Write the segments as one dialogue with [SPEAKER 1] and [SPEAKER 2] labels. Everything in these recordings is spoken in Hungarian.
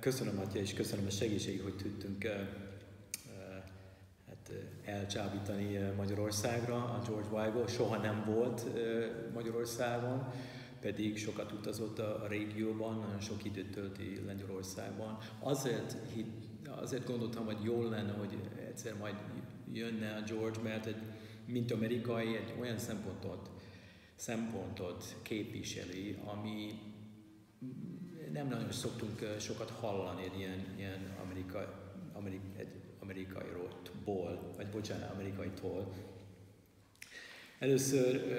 [SPEAKER 1] Köszönöm, Atya, és köszönöm a segítséget, hogy tudtunk hát, elcsábítani Magyarországra. A George Weigel soha nem volt Magyarországon, pedig sokat utazott a régióban, nagyon sok időt tölti Lengyelországban. Azért, azért gondoltam, hogy jól lenne, hogy egyszer majd jönne a George, mert egy, mint amerikai egy olyan szempontot, szempontot képviseli, ami nem nagyon szoktunk sokat hallani egy ilyen, ilyen amerika, amerik, egy amerikairól, vagy bocsánat, amerikaitól. Először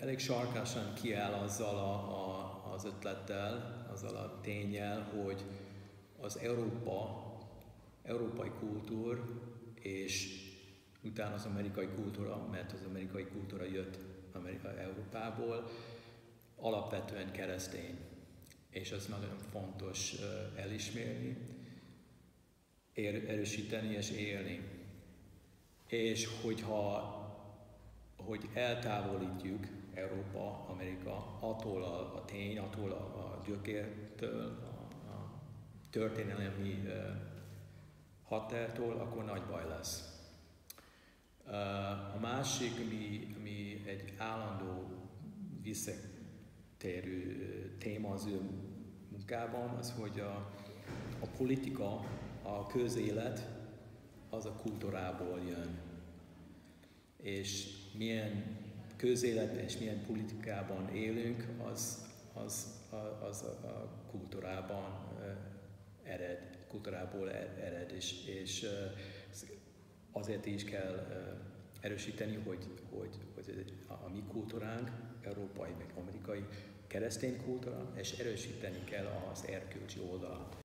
[SPEAKER 1] elég sarkásan kiáll azzal a, a, az ötlettel, azzal a tényel, hogy az Európa, európai kultúr és utána az amerikai kultúra, mert az amerikai kultúra jött Amerika, Európából, alapvetően keresztény. És ez nagyon fontos elismerni, erősíteni és élni. És hogyha hogy eltávolítjuk Európa, Amerika attól a, a tény, attól a, a gyökértől, a, a történelmi uh, határtól, akkor nagy baj lesz. Uh, a másik, ami, ami egy állandó visszatérő téma az ő munkában, az, hogy a, a politika, a közélet, az a kultúrából jön. És milyen közéletben és milyen politikában élünk, az, az, az a kultúrában ered, kultúrából ered, és, és azért is kell erősíteni, hogy, hogy, hogy a mi kultúránk, európai, meg amerikai keresztény kultúra, és erősíteni kell az erkölcsi oldalt.